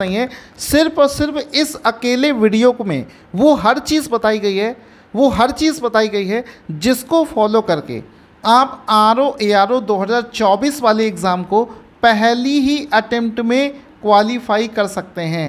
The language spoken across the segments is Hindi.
नहीं है। सिर्फ़ और सिर्फ़ इस अकेले वीडियो को में वो हर चीज़ बताई गई है, वो हर चीज़ बताई गई है जिसको फॉलो करके आप R O A R O दो हज़ार चौबीस वाले एग्ज़ाम को पहली ही अटेम्प्ट में क्वालिफाई कर सकते हैं।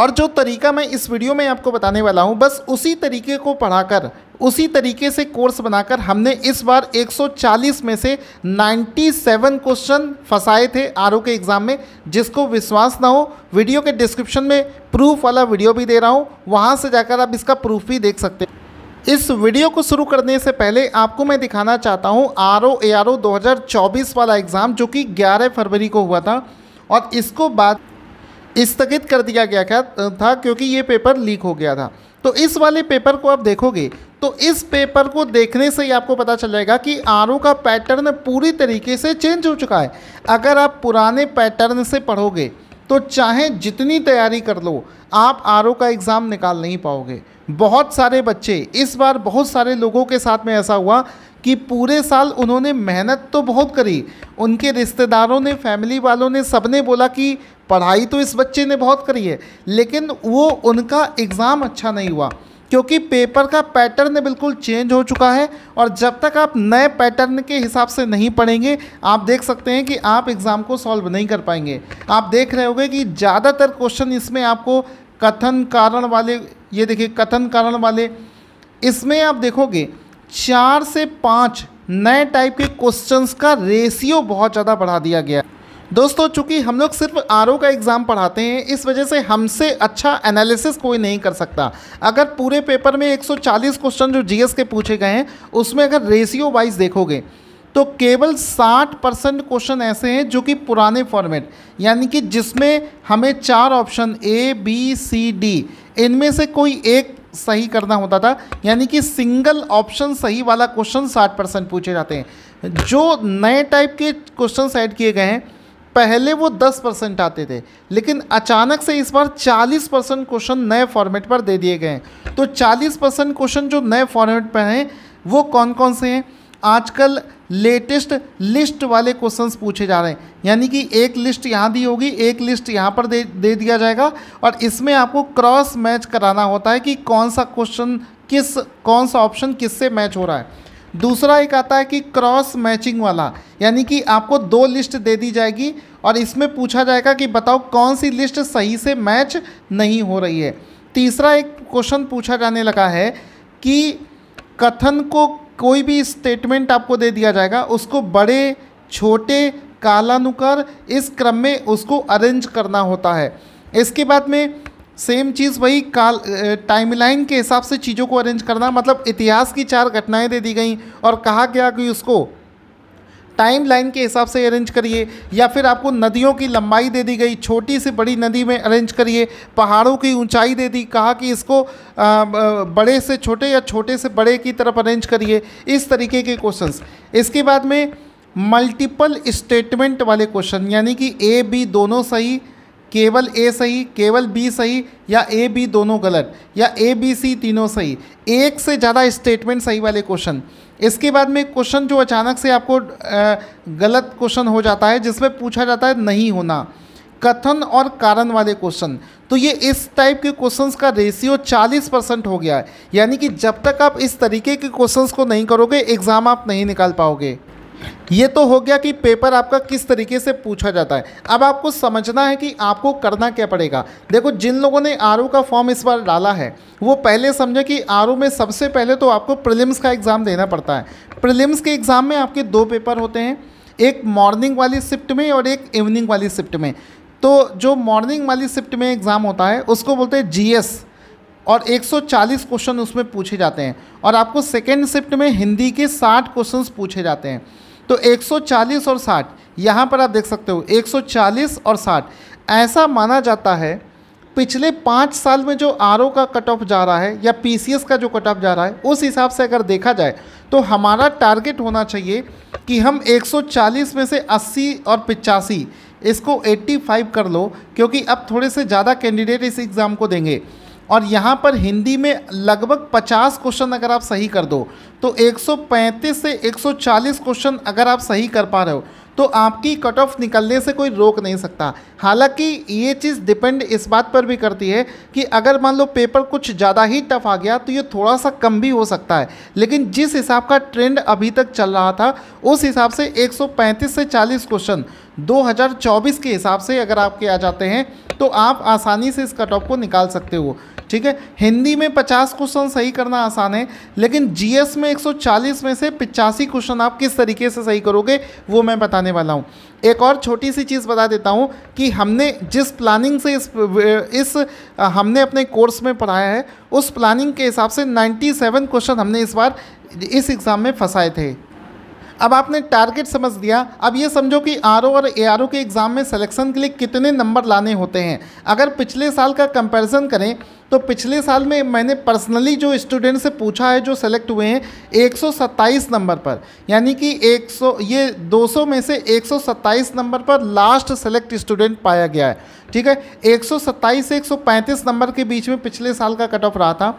और जो तरीका मैं इस वीडियो में आपको बताने वाला हूँ, बस उसी तरीके को पढ़ाकर उसी तरीके से कोर्स बनाकर हमने इस बार 140 में से 97 क्वेश्चन फंसाए थे आरओ के एग्ज़ाम में, जिसको विश्वास ना हो, वीडियो के डिस्क्रिप्शन में प्रूफ वाला वीडियो भी दे रहा हूँ, वहाँ से जाकर आप इसका प्रूफ भी देख सकते हैं। इस वीडियो को शुरू करने से पहले आपको मैं दिखाना चाहता हूँ R O A R O दो हज़ार चौबीस वाला एग्ज़ाम, जो कि 11 फरवरी को हुआ था, और इसको बाद स्थगित कर दिया गया था क्योंकि ये पेपर लीक हो गया था। तो इस वाले पेपर को आप देखोगे तो इस पेपर को देखने से ही आपको पता चल जाएगा कि आरओ का पैटर्न पूरी तरीके से चेंज हो चुका है। अगर आप पुराने पैटर्न से पढ़ोगे तो चाहे जितनी तैयारी कर लो, आप आरओ का एग्ज़ाम निकाल नहीं पाओगे। बहुत सारे बच्चे, इस बार बहुत सारे लोगों के साथ में ऐसा हुआ कि पूरे साल उन्होंने मेहनत तो बहुत करी। उनके रिश्तेदारों ने फैमिली वालों ने, सबने बोला कि पढ़ाई तो इस बच्चे ने बहुत करी है, लेकिन वो उनका एग्ज़ाम अच्छा नहीं हुआ। क्योंकि पेपर का पैटर्न बिल्कुल चेंज हो चुका है और जब तक आप नए पैटर्न के हिसाब से नहीं पढ़ेंगे, आप देख सकते हैं कि आप एग्ज़ाम को सॉल्व नहीं कर पाएँगे। आप देख रहे होंगे कि ज़्यादातर क्वेश्चन इसमें आपको कथन कारण वाले, ये देखिए, कथन कारण वाले, इसमें आप देखोगे चार से पाँच नए टाइप के क्वेश्चंस का रेशियो बहुत ज़्यादा बढ़ा दिया गया दोस्तों, चूँकि हम लोग सिर्फ़ आरओ का एग्ज़ाम पढ़ाते हैं, इस वजह से हमसे अच्छा एनालिसिस कोई नहीं कर सकता। अगर पूरे पेपर में 140 क्वेश्चन जो जीएस के पूछे गए हैं, उसमें अगर रेशियो वाइज देखोगे तो केवल 60 परसेंट क्वेश्चन ऐसे हैं जो कि पुराने फॉर्मेट यानी कि जिसमें हमें चार option A B C D इनमें से कोई एक सही करना होता था, यानी कि सिंगल ऑप्शन सही वाला क्वेश्चन 60 परसेंट पूछे जाते हैं। जो नए टाइप के क्वेश्चन ऐड किए गए हैं पहले वो 10 परसेंट आते थे, लेकिन अचानक से इस बार 40 परसेंट क्वेश्चन नए फॉर्मेट पर दे दिए गए हैं। तो 40 परसेंट क्वेश्चन जो नए फॉर्मेट पर हैं, वो कौन कौन से हैं? आजकल लेटेस्ट लिस्ट वाले क्वेश्चंस पूछे जा रहे हैं। यानी कि एक लिस्ट यहाँ दी होगी, एक लिस्ट यहाँ पर दे दे दिया जाएगा, और इसमें आपको क्रॉस मैच कराना होता है कि कौन सा क्वेश्चन किस, कौन सा ऑप्शन किससे मैच हो रहा है। दूसरा एक आता है कि क्रॉस मैचिंग वाला, यानी कि आपको दो लिस्ट दे दी जाएगी और इसमें पूछा जाएगा कि बताओ कौन सी लिस्ट सही से मैच नहीं हो रही है। तीसरा एक क्वेश्चन पूछा जाने लगा है कि कथन को कोई भी स्टेटमेंट आपको दे दिया जाएगा, उसको बड़े, छोटे, कालानुकर, इस क्रम में उसको अरेंज करना होता है। इसके बाद में सेम चीज़ वही काल टाइमलाइन के हिसाब से चीज़ों को अरेंज करना मतलब इतिहास की चार घटनाएँ दे दी गई और कहा गया कि उसको टाइम लाइन के हिसाब से अरेंज करिए या फिर आपको नदियों की लंबाई दे दी गई छोटी से बड़ी नदी में अरेंज करिए पहाड़ों की ऊंचाई दे दी कहा कि इसको आ, बड़े से छोटे या छोटे से बड़े की तरफ़ अरेंज करिए इस तरीके के क्वेश्चंस इसके बाद में मल्टीपल स्टेटमेंट वाले क्वेश्चन यानी कि ए बी दोनों सही केवल ए सही, केवल बी सही या ए बी दोनों गलत या ए बी सी तीनों सही? एक से ज़्यादा स्टेटमेंट सही वाले क्वेश्चन इसके बाद में क्वेश्चन जो अचानक से आपको गलत क्वेश्चन हो जाता है, जिसमें पूछा जाता है नहीं होना, कथन और कारण वाले क्वेश्चन तो ये इस टाइप के क्वेश्चंस का रेशियो 40 परसेंट हो गया है। यानी कि जब तक आप इस तरीके के क्वेश्चंस को नहीं करोगे एग्ज़ाम आप नहीं निकाल पाओगे। ये तो हो गया कि पेपर आपका किस तरीके से पूछा जाता है। अब आपको समझना है कि आपको करना क्या पड़ेगा। देखो, जिन लोगों ने आरओ का फॉर्म इस बार डाला है, वो पहले समझे कि आरओ में सबसे पहले तो आपको प्रिलिम्स का एग्ज़ाम देना पड़ता है। प्रिलिम्स के एग्ज़ाम में आपके दो पेपर होते हैं, एक मॉर्निंग वाली शिफ्ट में और एक इवनिंग वाली शिफ्ट में। तो जो मॉर्निंग वाली शिफ्ट में एग्ज़ाम होता है, उसको बोलते हैं जीएस और 140 क्वेश्चन उसमें पूछे जाते हैं और आपको सेकेंड शिफ्ट में हिंदी के 60 क्वेश्चंस पूछे जाते हैं। तो 140 और 60 यहाँ पर आप देख सकते हो 140 और 60 ऐसा माना जाता है, पिछले पाँच साल में जो आरओ का कट ऑफ़ जा रहा है या पीसीएस का जो कट ऑफ़ जा रहा है, उस हिसाब से अगर देखा जाए तो हमारा टारगेट होना चाहिए कि हम 140 में से 80 और पिचासी, इसको 85 कर लो, क्योंकि अब थोड़े से ज़्यादा कैंडिडेट इस एग्ज़ाम को देंगे। और यहाँ पर हिंदी में लगभग 50 क्वेश्चन अगर आप सही कर दो तो 135 से 140 क्वेश्चन अगर आप सही कर पा रहे हो तो आपकी कट ऑफ़ निकलने से कोई रोक नहीं सकता। हालाँकि ये चीज़ डिपेंड इस बात पर भी करती है कि अगर मान लो पेपर कुछ ज़्यादा ही टफ आ गया तो ये थोड़ा सा कम भी हो सकता है। लेकिन जिस हिसाब का ट्रेंड अभी तक चल रहा था, उस हिसाब से 135 से 40 क्वेश्चन 2024 के हिसाब से अगर आपके आ जाते हैं तो आप आसानी से इस कट ऑफ़ को निकाल सकते हो। ठीक है? हिंदी में 50 क्वेश्चन सही करना आसान है, लेकिन जीएस में 140 में से पिचासी क्वेश्चन आप किस तरीके से सही करोगे, वो मैं बताने वाला हूँ। एक और छोटी सी चीज़ बता देता हूँ कि हमने जिस प्लानिंग से इस इस हमने अपने कोर्स में पढ़ाया है, उस प्लानिंग के हिसाब से 97 क्वेश्चन हमने इस बार, इस एग्ज़ाम में फंसाए थे। अब आपने टारगेट समझ दिया अब ये समझो कि आरओ और एआरओ के एग्ज़ाम में सिलेक्शन के लिए कितने नंबर लाने होते हैं। अगर पिछले साल का कंपैरिजन करें तो पिछले साल में मैंने पर्सनली जो स्टूडेंट से पूछा है, जो सेलेक्ट हुए हैं 127 नंबर पर। यानी कि 100 ये 200 में से 127 नंबर पर लास्ट सेलेक्ट स्टूडेंट पाया गया है। ठीक है? 127 से 135 नंबर के बीच में पिछले साल का कट ऑफ़ रहा था।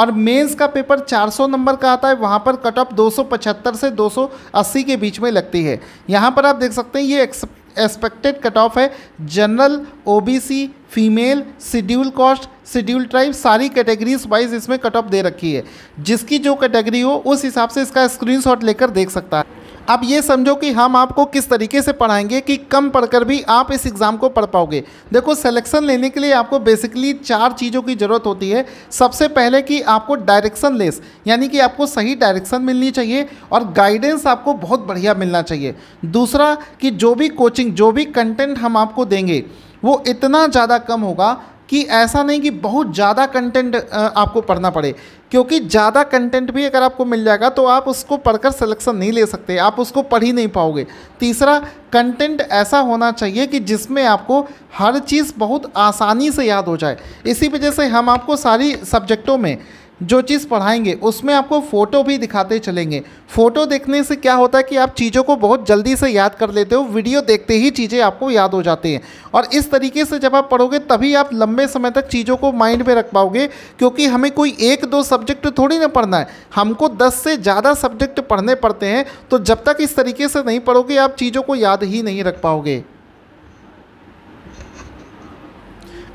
और मेंस का पेपर 400 नंबर का आता है, वहाँ पर कट ऑफ़ 275 से 280 के बीच में लगती है। यहाँ पर आप देख सकते हैं, ये एक्सपेक्टेड कट ऑफ़ है। General OBC female schedule caste schedule tribe सारी कैटेगरीज वाइज इसमें कट ऑफ़ दे रखी है। जिसकी जो कैटेगरी हो, उस हिसाब से इसका स्क्रीनशॉट लेकर देख सकता है। अब ये समझो कि हम आपको किस तरीके से पढ़ाएँगे कि कम पढ़कर भी आप इस एग्ज़ाम को पढ़ पाओगे। देखो सिलेक्शन लेने के लिए आपको बेसिकली चार चीज़ों की ज़रूरत होती है। सबसे पहले कि आपको डायरेक्शन लेस यानी कि आपको सही डायरेक्शन मिलनी चाहिए और गाइडेंस आपको बहुत बढ़िया मिलना चाहिए। दूसरा कि जो भी कोचिंग जो भी कंटेंट हम आपको देंगे, वो इतना ज़्यादा कम होगा कि ऐसा नहीं कि बहुत ज़्यादा कंटेंट आपको पढ़ना पड़े। क्योंकि ज़्यादा कंटेंट भी अगर आपको मिल जाएगा तो आप उसको पढ़कर सिलेक्शन नहीं ले सकते। आप उसको पढ़ ही नहीं पाओगे। तीसरा कंटेंट ऐसा होना चाहिए कि जिसमें आपको हर चीज़ बहुत आसानी से याद हो जाए। इसी वजह से हम आपको सारी सब्जेक्टों में जो चीज़ पढ़ाएँगे, उसमें आपको फ़ोटो भी दिखाते चलेंगे। फ़ोटो देखने से क्या होता है कि आप चीज़ों को बहुत जल्दी से याद कर लेते हो, वीडियो देखते ही चीज़ें आपको याद हो जाती हैं। और इस तरीके से जब आप पढ़ोगे, तभी आप लंबे समय तक चीज़ों को माइंड में रख पाओगे, क्योंकि हमें कोई एक दो सब्जेक्ट थोड़ी ना पढ़ना है। हमको दस से ज़्यादा सब्जेक्ट पढ़ने पड़ते हैं तो जब तक इस तरीके से नहीं पढ़ोगे, आप चीज़ों को याद ही नहीं रख पाओगे।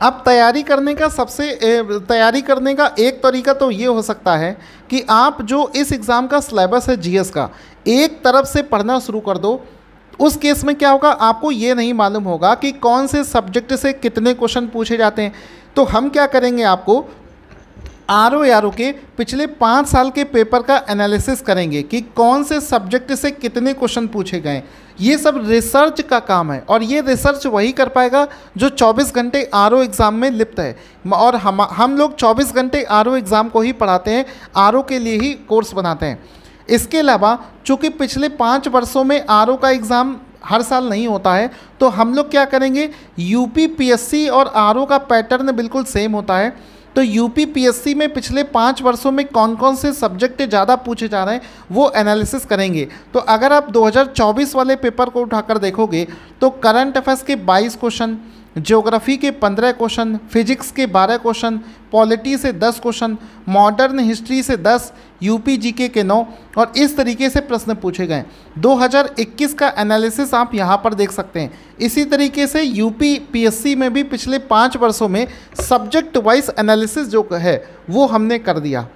अब तैयारी करने का सबसे तैयारी करने का एक तरीका तो ये हो सकता है कि आप जो इस एग्ज़ाम का सिलेबस है जीएस का, एक तरफ़ से पढ़ना शुरू कर दो। उस केस में क्या होगा, आपको ये नहीं मालूम होगा कि कौन से सब्जेक्ट से कितने क्वेश्चन पूछे जाते हैं। तो हम क्या करेंगे आपको आर ओ आर ओ के पिछले पाँच साल के पेपर का एनालिसिस करेंगे कि कौन से सब्जेक्ट से कितने क्वेश्चन पूछे गए। ये सब रिसर्च का काम है और ये रिसर्च वही कर पाएगा जो 24 घंटे आर ओ एग्ज़ाम में लिप्त है। और हम हम लोग 24 घंटे आर ओ एग्ज़ाम को ही पढ़ाते हैं आर ओ के लिए ही कोर्स बनाते हैं। इसके अलावा, चूँकि पिछले पाँच वर्षों में आर ओ का एग्ज़ाम हर साल नहीं होता है तो हम लोग क्या करेंगे? U P P S C और आर ओ का पैटर्न बिल्कुल सेम होता है। तो यूपी पीएससी में पिछले पाँच वर्षों में कौन कौन से सब्जेक्ट ज़्यादा पूछे जा रहे हैं, वो एनालिसिस करेंगे। तो अगर आप 2024 वाले पेपर को उठाकर देखोगे तो करंट अफेयर्स के 22 क्वेश्चन ज्योग्राफी के पंद्रह क्वेश्चन फिजिक्स के बारह क्वेश्चन पॉलिटी से दस क्वेश्चन मॉडर्न हिस्ट्री से दस यूपी जीके के नौ और इस तरीके से प्रश्न पूछे गए। 2021 का एनालिसिस आप यहाँ पर देख सकते हैं। इसी तरीके से यूपी पीएससी में भी पिछले पाँच वर्षों में सब्जेक्ट वाइज एनालिसिस जो है, वो हमने कर दिया।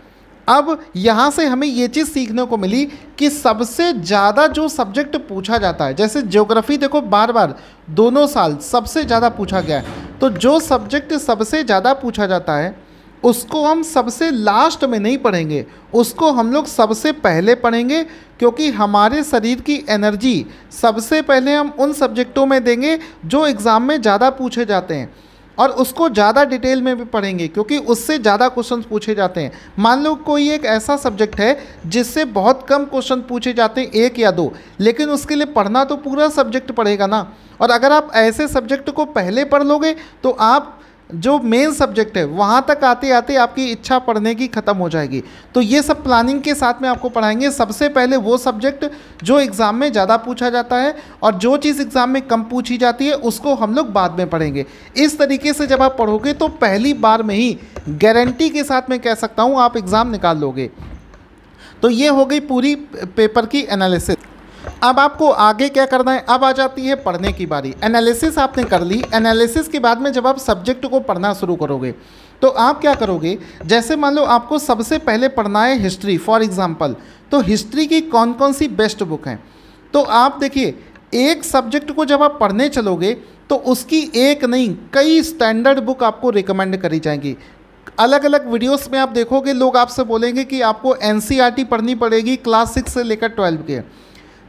अब यहाँ से हमें ये चीज़ सीखने को मिली कि सबसे ज़्यादा जो सब्जेक्ट पूछा जाता है, जैसे ज्योग्राफी देखो बार बार दोनों साल सबसे ज़्यादा पूछा गया है। तो जो सब्जेक्ट सबसे ज़्यादा पूछा जाता है उसको हम सबसे लास्ट में नहीं पढ़ेंगे। उसको हम लोग सबसे पहले पढ़ेंगे क्योंकि हमारे शरीर की एनर्जी सबसे पहले हम उन सब्जेक्टों में देंगे जो एग्ज़ाम में ज़्यादा पूछे जाते हैं। और उसको ज़्यादा डिटेल में भी पढ़ेंगे क्योंकि उससे ज़्यादा क्वेश्चन पूछे जाते हैं। मान लो कोई एक ऐसा सब्जेक्ट है जिससे बहुत कम क्वेश्चन पूछे जाते हैं एक या दो, लेकिन उसके लिए पढ़ना तो पूरा सब्जेक्ट पढ़ेगा ना। और अगर आप ऐसे सब्जेक्ट को पहले पढ़ लोगे तो आप जो मेन सब्जेक्ट है, वहाँ तक आते आते आपकी इच्छा पढ़ने की ख़त्म हो जाएगी। तो ये सब प्लानिंग के साथ में आपको पढ़ाएँगे। सबसे पहले वो सब्जेक्ट जो एग्ज़ाम में ज़्यादा पूछा जाता है और जो चीज़ एग्ज़ाम में कम पूछी जाती है, उसको हम लोग बाद में पढ़ेंगे। इस तरीके से जब आप पढ़ोगे तो पहली बार में ही गारंटी के साथ मैं कह सकता हूँ, आप एग्ज़ाम निकाल लोगे। तो ये हो गई पूरी पेपर की एनालिसिस अब आपको आगे क्या करना है? अब आ जाती है पढ़ने की बारी। एनालिसिस आपने कर ली। एनालिसिस के बाद में जब आप सब्जेक्ट को पढ़ना शुरू करोगे तो आप क्या करोगे? जैसे मान लो आपको सबसे पहले पढ़ना है हिस्ट्री फॉर एग्ज़ाम्पल तो हिस्ट्री की कौन कौन सी बेस्ट बुक हैं? तो आप देखिए, एक सब्जेक्ट को जब आप पढ़ने चलोगे तो उसकी एक नहीं, कई स्टैंडर्ड बुक आपको रिकमेंड करी जाएँगी। अलग अलग वीडियोस में आप देखोगे, लोग आपसे बोलेंगे कि आपको एन पढ़नी पड़ेगी क्लास सिक्स से लेकर ट्वेल्व के।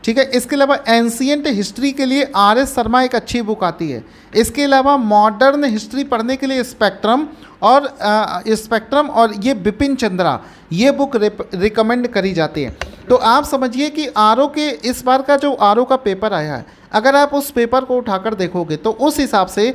ठीक है? इसके अलावा एंशियंट हिस्ट्री के लिए आर एस शर्मा एक अच्छी बुक आती है। इसके अलावा मॉडर्न हिस्ट्री पढ़ने के लिए स्पेक्ट्रम और स्पेक्ट्रम और ये बिपिन चंद्रा, ये बुक रिकमेंड करी जाती है। तो आप समझिए कि आरओ के, इस बार का जो आरओ का पेपर आया है, अगर आप उस पेपर को उठाकर देखोगे तो उस हिसाब से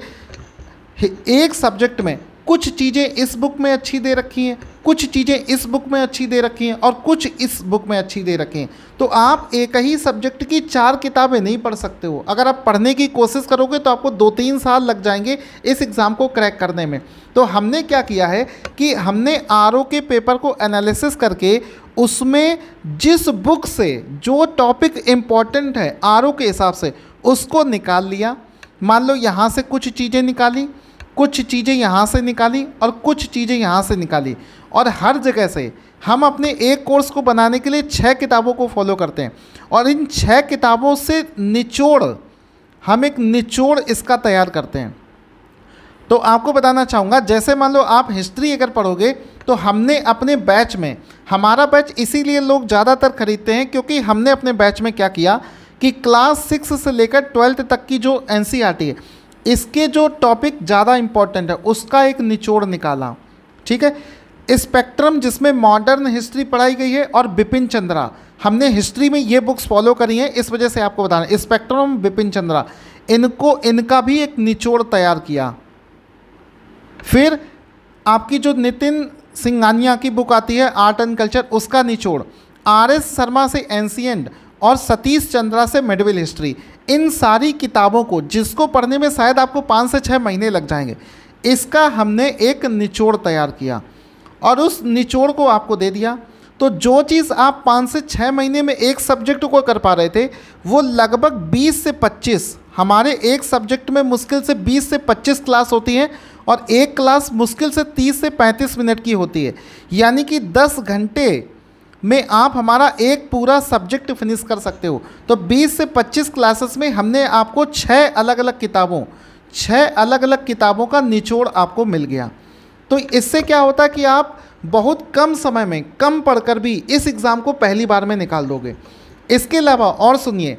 एक सब्जेक्ट में कुछ चीज़ें इस बुक में अच्छी दे रखी हैं, कुछ चीज़ें इस बुक में अच्छी दे रखी हैं और कुछ इस बुक में अच्छी दे रखी हैं। तो आप एक ही सब्जेक्ट की चार किताबें नहीं पढ़ सकते हो। अगर आप पढ़ने की कोशिश करोगे तो आपको दो तीन साल लग जाएँगे इस एग्ज़ाम को क्रैक करने में। तो हमने क्या किया है कि हमने आरओ के पेपर को एनालिसिस करके उसमें जिस बुक से जो टॉपिक इंपॉर्टेंट है आरओ के हिसाब से, उसको निकाल लिया। मान लो यहाँ से कुछ चीज़ें निकाली कुछ चीज़ें यहाँ से निकाली और कुछ चीज़ें यहाँ से निकाली। और हर जगह से हम अपने एक कोर्स को बनाने के लिए छः किताबों को फॉलो करते हैं। और इन छः किताबों से निचोड़, हम एक निचोड़ इसका तैयार करते हैं। तो आपको बताना चाहूँगा, जैसे मान लो आप हिस्ट्री अगर पढ़ोगे तो हमने अपने बैच में, हमारा बैच इसीलिए लोग ज़्यादातर खरीदते हैं क्योंकि हमने अपने बैच में क्या किया कि क्लास सिक्स से लेकर ट्वेल्थ तक की जो एन है इसके जो टॉपिक ज़्यादा इंपॉर्टेंट है, उसका एक निचोड़ निकाला। ठीक है? स्पेक्ट्रम जिसमें मॉडर्न हिस्ट्री पढ़ाई गई है और बिपिन चंद्रा। हमने हिस्ट्री में ये बुक्स फॉलो करी हैं, इस वजह से आपको बताना। स्पेक्ट्रम बिपिन चंद्रा। इनको, इनका भी एक निचोड़ तैयार किया। फिर आपकी जो नितिन सिंगानिया की बुक आती है आर्ट एंड कल्चर उसका निचोड़। आर एस शर्मा से एंशियंट और सतीश चंद्रा से मेडिवल हिस्ट्री। इन सारी किताबों को, जिसको पढ़ने में शायद आपको पाँच से छः महीने लग जाएँगे, इसका हमने एक निचोड़ तैयार किया और उस निचोड़ को आपको दे दिया। तो जो चीज़ आप पाँच से छः महीने में एक सब्जेक्ट को कर पा रहे थे, वो लगभग 20 से 25 हमारे एक सब्जेक्ट में मुश्किल से 20 से 25 क्लास होती हैं और एक क्लास मुश्किल से 30 से 35 मिनट की होती है। यानी कि 10 घंटे में आप हमारा एक पूरा सब्जेक्ट फिनिश कर सकते हो। तो 20 से 25 क्लासेस में हमने आपको छः अलग अलग किताबों छः अलग अलग किताबों का निचोड़ आपको मिल गया। तो इससे क्या होता है कि आप बहुत कम समय में, कम पढ़कर भी इस एग्ज़ाम को पहली बार में निकाल दोगे। इसके अलावा और सुनिए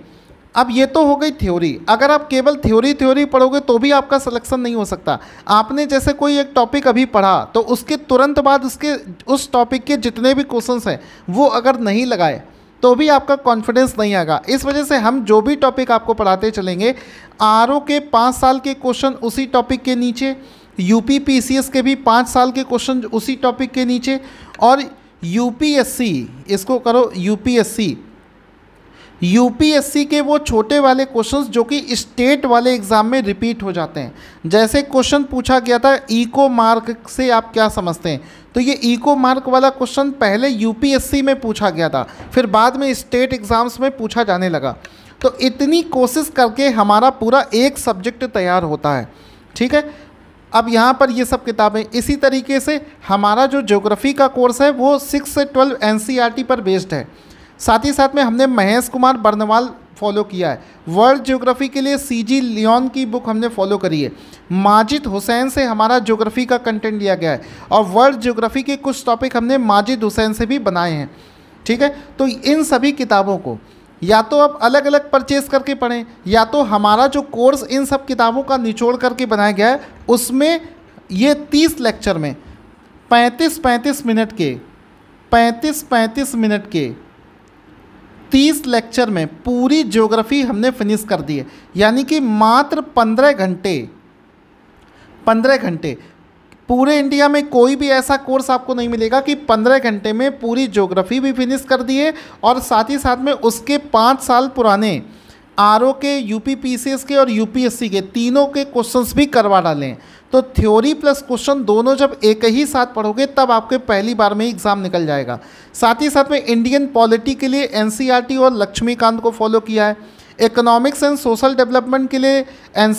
अब ये तो हो गई थ्योरी। अगर आप केवल थ्योरी थ्योरी पढ़ोगे तो भी आपका सिलेक्शन नहीं हो सकता। आपने जैसे कोई एक टॉपिक अभी पढ़ा तो उसके तुरंत बाद उसके, उस टॉपिक के जितने भी क्वेश्चंस हैं, वो अगर नहीं लगाए तो भी आपका कॉन्फिडेंस नहीं आएगा। इस वजह से हम जो भी टॉपिक आपको पढ़ाते चलेंगे, आरओ के पाँच साल के क्वेश्चन उसी टॉपिक के नीचे, यूपी पी के भी पाँच साल के क्वेश्चन उसी टॉपिक के नीचे, और यूपीएससी, इसको करो यूपीएससी। यूपीएससी के वो छोटे वाले क्वेश्चंस जो कि स्टेट वाले एग्ज़ाम में रिपीट हो जाते हैं। जैसे क्वेश्चन पूछा गया था, इको मार्क से आप क्या समझते हैं? तो ये इको मार्क वाला क्वेश्चन पहले यूपीएससी में पूछा गया था, फिर बाद में स्टेट एग्ज़ाम्स में पूछा जाने लगा। तो इतनी कोशिश करके हमारा पूरा एक सब्जेक्ट तैयार होता है, ठीक है? अब यहाँ पर ये सब किताबें, इसी तरीके से हमारा जो ज्योग्राफी का कोर्स है, वो सिक्स से ट्वेल्व एन पर बेस्ड है। साथ ही साथ में हमने महेश कुमार बर्नवाल फॉलो किया है। वर्ल्ड ज्योग्राफी के लिए सी जी लियोन की बुक हमने फॉलो करी है। माजिद हुसैन से हमारा ज्योग्राफी का कंटेंट लिया गया है। और वर्ल्ड ज्योग्राफी के कुछ टॉपिक हमने माजिद हुसैन से भी बनाए हैं। ठीक है? तो इन सभी किताबों को या तो आप अलग अलग परचेज करके पढ़ें, या तो हमारा जो कोर्स इन सब किताबों का निचोड़ करके बनाया गया है, उसमें ये तीस लेक्चर में पैंतीस पैंतीस मिनट के, पैंतीस पैंतीस मिनट के तीस लेक्चर में पूरी ज्योग्राफी हमने फिनिश कर दी है। यानी कि मात्र पंद्रह घंटे पंद्रह घंटे। पूरे इंडिया में कोई भी ऐसा कोर्स आपको नहीं मिलेगा कि पंद्रह घंटे में पूरी ज्योग्राफी भी फिनिश कर दिए और साथ ही साथ में उसके पाँच साल पुराने आरओ के यू के और यूपीएससी के तीनों के क्वेश्चंस भी करवा डालें तो थ्योरी प्लस क्वेश्चन दोनों जब एक ही साथ पढ़ोगे, तब आपके पहली बार में एग्ज़ाम निकल जाएगा। साथ ही साथ में इंडियन पॉलिटी के लिए एन और लक्ष्मीकांत को फॉलो किया है। इकोनॉमिक्स एंड सोशल डेवलपमेंट के लिए एन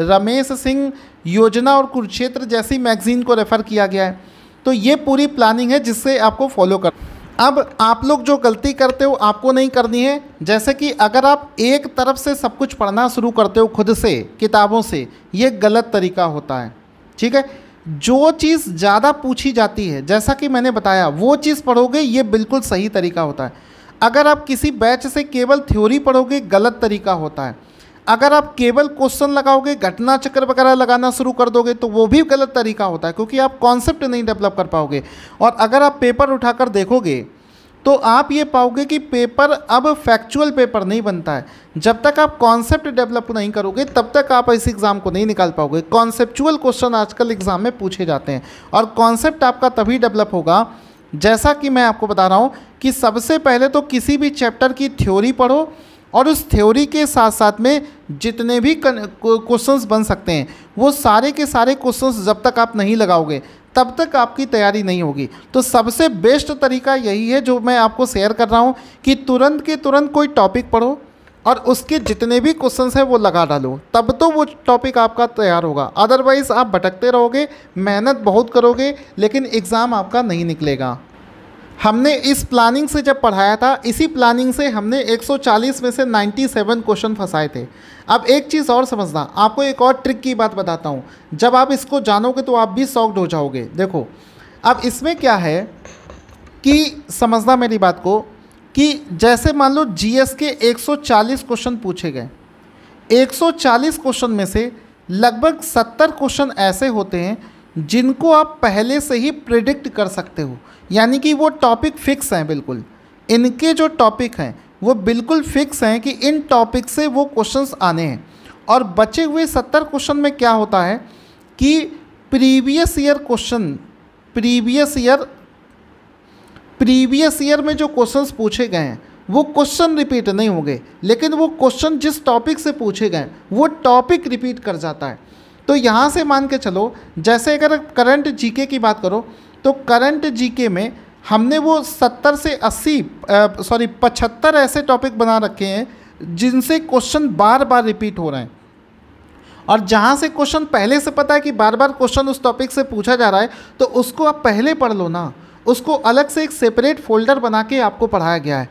रमेश सिंह योजना और कुरुक्षेत्र जैसी मैगजीन को रेफ़र किया गया है। तो ये पूरी प्लानिंग है जिससे आपको फॉलो कर अब आप लोग जो गलती करते हो, आपको नहीं करनी है। जैसे कि अगर आप एक तरफ़ से सब कुछ पढ़ना शुरू करते हो खुद से, किताबों से, ये गलत तरीका होता है। ठीक है? जो चीज़ ज़्यादा पूछी जाती है, जैसा कि मैंने बताया, वो चीज़ पढ़ोगे, ये बिल्कुल सही तरीका होता है। अगर आप किसी बैच से केवल थ्योरी पढ़ोगे, गलत तरीका होता है। अगर आप केवल क्वेश्चन लगाओगे, घटना चक्र वगैरह लगाना शुरू कर दोगे तो वो भी गलत तरीका होता है, क्योंकि आप कॉन्सेप्ट नहीं डेवलप कर पाओगे। और अगर आप पेपर उठाकर देखोगे तो आप ये पाओगे कि पेपर अब फैक्चुअल पेपर नहीं बनता है। जब तक आप कॉन्सेप्ट डेवलप नहीं करोगे, तब तक आप इस एग्ज़ाम को नहीं निकाल पाओगे। कॉन्सेप्चुअल क्वेश्चन आजकल एग्ज़ाम में पूछे जाते हैं। और कॉन्सेप्ट आपका तभी डेवलप होगा, जैसा कि मैं आपको बता रहा हूँ कि सबसे पहले तो किसी भी चैप्टर की थ्योरी पढ़ो और उस थ्योरी के साथ साथ में जितने भी क्वेश्चंस बन सकते हैं, वो सारे के सारे क्वेश्चंस जब तक आप नहीं लगाओगे, तब तक आपकी तैयारी नहीं होगी। तो सबसे बेस्ट तरीका यही है जो मैं आपको शेयर कर रहा हूँ कि तुरंत के तुरंत कोई टॉपिक पढ़ो और उसके जितने भी क्वेश्चंस हैं वो लगा डालो। तब तो वो टॉपिक आपका तैयार होगा। अदरवाइज़ आप भटकते रहोगे, मेहनत बहुत करोगे, लेकिन एग्ज़ाम आपका नहीं निकलेगा। हमने इस प्लानिंग से जब पढ़ाया था, इसी प्लानिंग से हमने 140 में से 97 क्वेश्चन फंसाए थे। अब एक चीज़ और समझना, आपको एक और ट्रिक की बात बताता हूँ। जब आप इसको जानोगे तो आप भी सॉक्ड हो जाओगे। देखो, अब इसमें क्या है कि समझना मेरी बात को कि जैसे मान लो जीएस के 140 क्वेश्चन पूछे गए 140 क्वेश्चन में से लगभग 70 क्वेश्चन ऐसे होते हैं जिनको आप पहले से ही प्रिडिक्ट कर सकते हो। यानी कि वो टॉपिक फिक्स हैं बिल्कुल। इनके जो टॉपिक हैं, वो बिल्कुल फिक्स हैं कि इन टॉपिक से वो क्वेश्चंस आने हैं। और बचे हुए सत्तर क्वेश्चन में क्या होता है कि previous year question previous year previous year में जो क्वेश्चंस पूछे गए हैं, वो क्वेश्चन रिपीट नहीं होंगे। लेकिन वो क्वेश्चन जिस टॉपिक से पूछे गए वो टॉपिक रिपीट कर जाता है। तो यहाँ से मान के चलो, जैसे अगर करंट जीके की बात करो तो करंट जीके में हमने वो सत्तर से अस्सी सॉरी पचहत्तर ऐसे टॉपिक बना रखे हैं, जिनसे क्वेश्चन बार बार रिपीट हो रहे हैं। और जहाँ से क्वेश्चन पहले से पता है कि बार बार क्वेश्चन उस टॉपिक से पूछा जा रहा है तो उसको आप पहले पढ़ लो ना। उसको अलग से एक सेपरेट फोल्डर बना के आपको पढ़ाया गया है।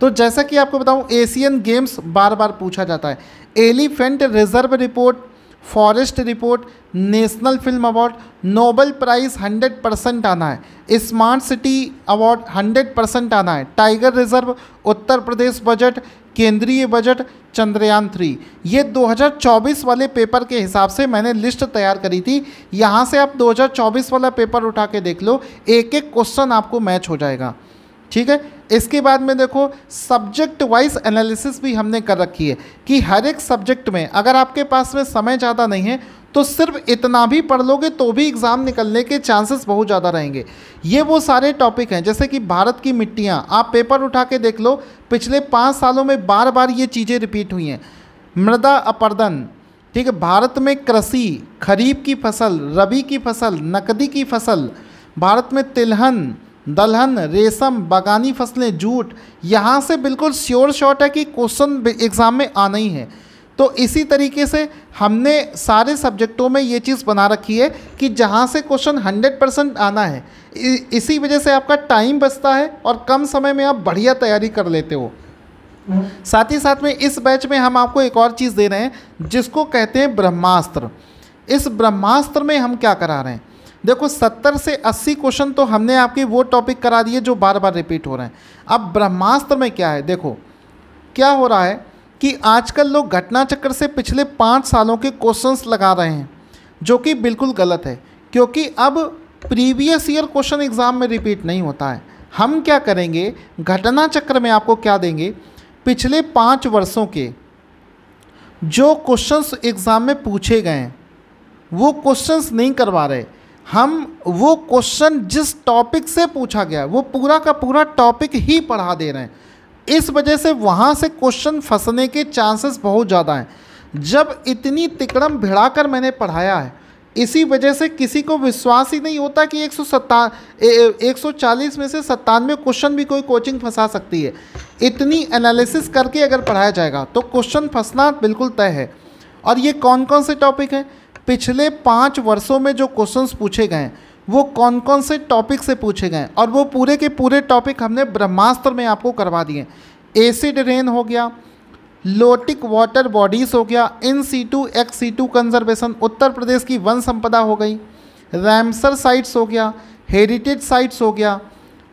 तो जैसा कि आपको बताऊँ एशियन गेम्स बार बार पूछा जाता है। Elephant reserve report forest report, national film award, Nobel prize 100 percent आना है। स्मार्ट सिटी अवार्ड 100 परसेंट आना है। Tiger reserve, Uttar Pradesh budget, केंद्रीय बजट, चंद्रयान थ्री। ये 2024 वाले पेपर के हिसाब से मैंने लिस्ट तैयार करी थी। यहाँ से आप 2024 वाला पेपर उठा के देख लो। एक एक क्वेश्चन आपको मैच हो जाएगा। ठीक है? इसके बाद में देखो सब्जेक्ट वाइज एनालिसिस भी हमने कर रखी है कि हर एक सब्जेक्ट में अगर आपके पास में समय ज़्यादा नहीं है तो सिर्फ़ इतना भी पढ़ लोगे तो भी एग्ज़ाम निकलने के चांसेस बहुत ज़्यादा रहेंगे। ये वो सारे टॉपिक हैं, जैसे कि भारत की मिट्टियाँ, आप पेपर उठा के देख लो, पिछले पाँच सालों में बार बार ये चीज़ें रिपीट हुई हैं। मृदा अपर्दन, ठीक है? भारत में कृषि, खरीफ की फ़सल, रबी की फ़सल, नकदी की फ़सल, भारत में तिलहन दलहन, रेशम, बागानी फ़सलें, जूट, यहाँ से बिल्कुल श्योर शॉट है कि क्वेश्चन एग्ज़ाम में आना ही है। तो इसी तरीके से हमने सारे सब्जेक्टों में ये चीज़ बना रखी है कि जहाँ से क्वेश्चन हंड्रेड परसेंट आना है इसी वजह से आपका टाइम बचता है और कम समय में आप बढ़िया तैयारी कर लेते हो। साथ ही साथ में इस बैच में हम आपको एक और चीज़ दे रहे हैं, जिसको कहते हैं ब्रह्मास्त्र। इस ब्रह्मास्त्र में हम क्या करा रहे हैं? देखो, सत्तर से अस्सी क्वेश्चन तो हमने आपके वो टॉपिक करा दिए जो बार बार रिपीट हो रहे हैं। अब ब्रह्मास्त्र में क्या है? देखो, क्या हो रहा है कि आजकल लोग घटना चक्र से पिछले पाँच सालों के क्वेश्चंस लगा रहे हैं, जो कि बिल्कुल गलत है, क्योंकि अब प्रीवियस ईयर क्वेश्चन एग्ज़ाम में रिपीट नहीं होता है। हम क्या करेंगे? घटना चक्र में आपको क्या देंगे? पिछले पाँच वर्षों के जो क्वेश्चंस एग्ज़ाम में पूछे गए हैं, वो क्वेश्चंस नहीं करवा रहे। हम वो क्वेश्चन जिस टॉपिक से पूछा गया, वो पूरा का पूरा टॉपिक ही पढ़ा दे रहे हैं। इस वजह से वहाँ से क्वेश्चन फंसने के चांसेस बहुत ज़्यादा हैं। जब इतनी तिकड़म भिड़ाकर मैंने पढ़ाया है, इसी वजह से किसी को विश्वास ही नहीं होता कि एक सौ सत्ता एक सौ चालीस में से सत्तानवे क्वेश्चन भी कोई कोचिंग फंसा सकती है। इतनी एनालिसिस करके अगर पढ़ाया जाएगा तो क्वेश्चन फंसना बिल्कुल तय है। और ये कौन कौन से टॉपिक हैं? पिछले पाँच वर्षों में जो क्वेश्चंस पूछे गए, वो कौन कौन से टॉपिक से पूछे गए? और वो पूरे के पूरे टॉपिक हमने ब्रह्मास्त्र में आपको करवा दिए। एसिड रेन हो गया लोटिक वाटर बॉडीज़ हो गया in situ ex situ conservation Uttar Pradesh की वन संपदा हो गई। रैमसर साइट्स हो गया हेरिटेज साइट्स हो गया,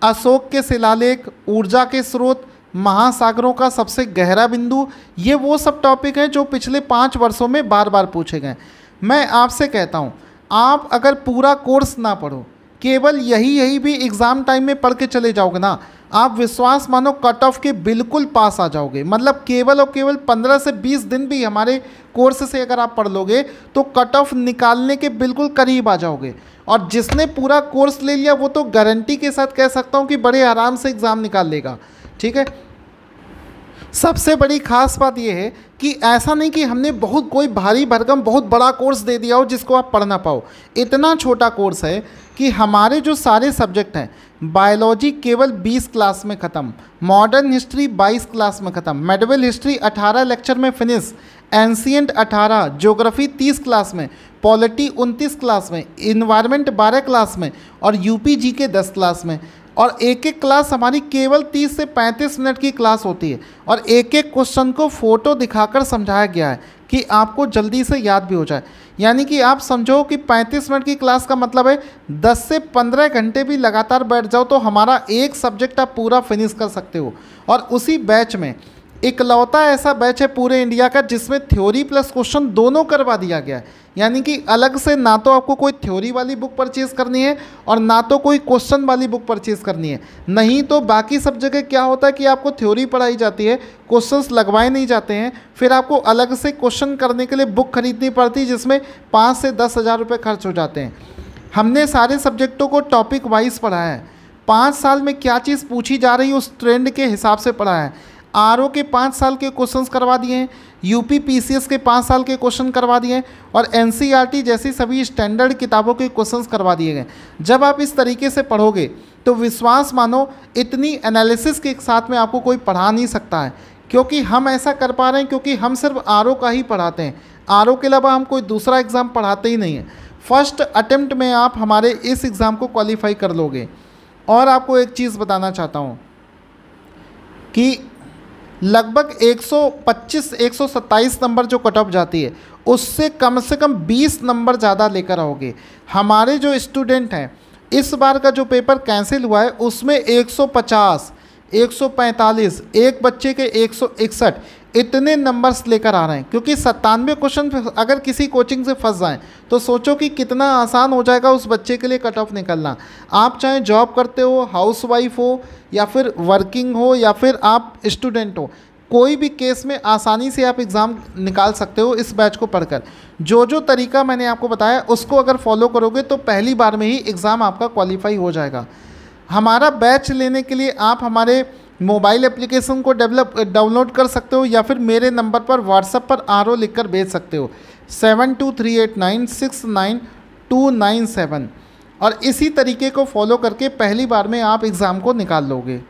अशोक के शिलालेख, ऊर्जा के स्रोत, महासागरों का सबसे गहरा बिंदु, ये वो सब टॉपिक हैं जो पिछले पाँच वर्षों में बार बार पूछे गए। मैं आपसे कहता हूँ, आप अगर पूरा कोर्स ना पढ़ो, केवल यही यही भी एग्ज़ाम टाइम में पढ़ के चले जाओगे ना, आप विश्वास मानो कट ऑफ़ के बिल्कुल पास आ जाओगे। मतलब केवल और केवल 15 से 20 दिन भी हमारे कोर्स से अगर आप पढ़ लोगे तो कट ऑफ़ निकालने के बिल्कुल करीब आ जाओगे। और जिसने पूरा कोर्स ले लिया, वो तो गारंटी के साथ कह सकता हूँ कि बड़े आराम से एग्ज़ाम निकाल लेगा। ठीक है? सबसे बड़ी खास बात यह है कि ऐसा नहीं कि हमने बहुत, कोई भारी भरकम बहुत बड़ा कोर्स दे दिया हो जिसको आप पढ़ ना पाओ। इतना छोटा कोर्स है कि हमारे जो सारे सब्जेक्ट हैं, बायोलॉजी केवल 20 क्लास में ख़त्म, मॉडर्न हिस्ट्री 22 क्लास में ख़त्म, मेडिवल हिस्ट्री 18 लेक्चर में फिनिश एंशियंट 18 ज्योग्राफी 30 क्लास में, पॉलिटी 29 क्लास में इन्वायरमेंट 12 क्लास में और यूपी जी के 10 क्लास में। और एक एक क्लास हमारी केवल 30 से 35 मिनट की क्लास होती है। और एक एक क्वेश्चन को फ़ोटो दिखाकर समझाया गया है कि आपको जल्दी से याद भी हो जाए। यानी कि आप समझो कि 35 मिनट की क्लास का मतलब है 10 से 15 घंटे भी लगातार बैठ जाओ तो हमारा एक सब्जेक्ट आप पूरा फिनिश कर सकते हो। और उसी बैच में इकलौता ऐसा बैच है पूरे इंडिया का जिसमें थ्योरी प्लस क्वेश्चन दोनों करवा दिया गया है। यानी कि अलग से ना तो आपको कोई थ्योरी वाली बुक परचेज़ करनी है और ना तो कोई क्वेश्चन वाली बुक परचेज़ करनी है। नहीं तो बाकी सब जगह क्या होता है कि आपको थ्योरी पढ़ाई जाती है क्वेश्चंस लगवाए नहीं जाते हैं, फिर आपको अलग से क्वेश्चन करने के लिए बुक खरीदनी पड़ती है जिसमें पाँच से दस हज़ार रुपये खर्च हो जाते हैं। हमने सारे सब्जेक्टों को टॉपिक वाइज पढ़ाया है। पाँच साल में क्या चीज़ पूछी जा रही है उस ट्रेंड के हिसाब से पढ़ाया है। आरओ के पाँच साल के क्वेश्चंस करवा दिए हैं, यूपी पीसीएस के पाँच साल के क्वेश्चन करवा दिए हैं और एनसीईआरटी जैसी सभी स्टैंडर्ड किताबों के क्वेश्चंस करवा दिए गए जब आप इस तरीके से पढ़ोगे तो विश्वास मानो इतनी एनालिसिस के साथ में आपको कोई पढ़ा नहीं सकता है। क्योंकि हम ऐसा कर पा रहे हैं, क्योंकि हम सिर्फ़ आरओ का ही पढ़ाते हैं। आरओ के अलावा हम कोई दूसरा एग्ज़ाम पढ़ाते ही नहीं हैं। फ़र्स्ट अटेम्प्ट में आप हमारे इस एग्ज़ाम को क्वालिफाई कर लोगे। और आपको एक चीज़ बताना चाहता हूँ कि लगभग 125 127 नंबर जो कट ऑफ़ जाती है, उससे कम से कम 20 नंबर ज़्यादा लेकर आओगे। हमारे जो स्टूडेंट हैं, इस बार का जो पेपर कैंसिल हुआ है, उसमें 150 145 एक बच्चे के एक सौ इकसठ इतने नंबर्स लेकर आ रहे हैं। क्योंकि सत्तानवे क्वेश्चन अगर किसी कोचिंग से फंस जाएँ तो सोचो कि कितना आसान हो जाएगा उस बच्चे के लिए कट ऑफ़ निकलना। आप चाहे जॉब करते हो हाउस वाइफ हो, या फिर वर्किंग हो, या फिर आप स्टूडेंट हो, कोई भी केस में आसानी से आप एग्ज़ाम निकाल सकते हो इस बैच को पढ़कर। जो जो तरीका मैंने आपको बताया, उसको अगर फॉलो करोगे तो पहली बार में ही एग्ज़ाम आपका क्वालिफाई हो जाएगा। हमारा बैच लेने के लिए आप हमारे मोबाइल एप्लीकेशन को डेवलप डाउनलोड कर सकते हो या फिर मेरे नंबर पर व्हाट्सएप पर आर लिख कर भेज सकते हो। Seven two three eight nine six nine two nine seven और इसी तरीके को फॉलो करके पहली बार में आप एग्ज़ाम को निकाल लोगे।